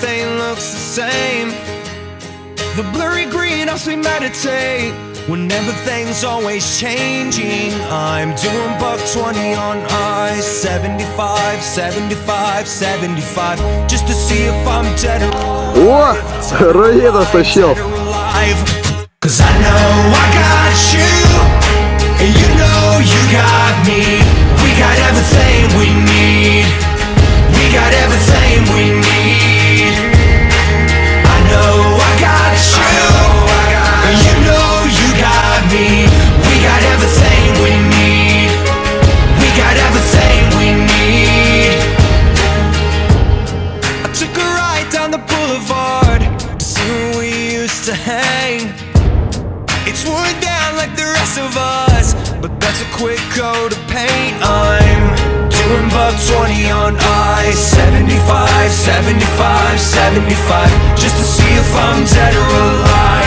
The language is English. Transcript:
everything looks the same. The blurry green helps me meditate when everything's always changing. I'm doing buck 20 on ice, 75, 75, 75, just to see if I'm dead or О, Раеда стащил. dead or alive. Cause I know I got you, and you know you got to hang. It's worn down like the rest of us, but that's a quick coat of paint. I'm doing buck 20 on ice, 75, 75, 75, just to see if I'm dead or alive,